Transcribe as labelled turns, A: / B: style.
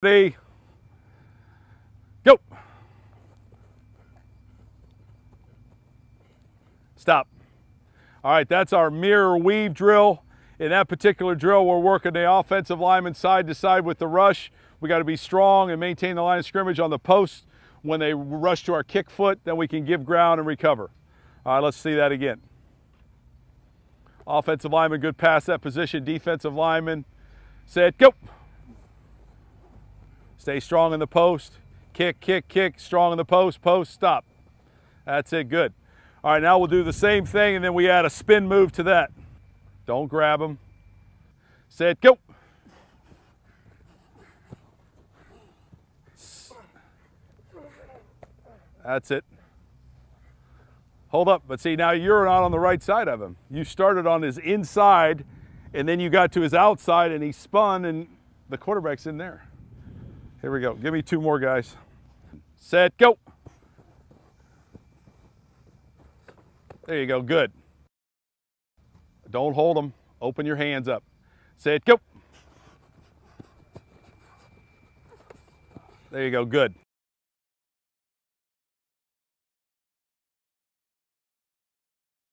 A: Ready? Go. Stop. All right, that's our mirror weave drill. In that particular drill, we're working the offensive lineman side to side with the rush. We got to be strong and maintain the line of scrimmage on the post. When they rush to our kick foot, then we can give ground and recover. All right, let's see that again. Offensive lineman, good pass that position. Defensive lineman, set, go. Stay strong in the post. Kick, kick, kick, strong in the post, post, stop. That's it, good. All right, now we'll do the same thing and then we add a spin move to that. Don't grab them. Set, go. That's it. Hold up, but see now you're not on the right side of him. You started on his inside and then you got to his outside and he spun and the quarterback's in there. Here we go. Give me two more guys. Set, go. There you go, good. Don't hold them. Open your hands up. Set, go. There you go, good.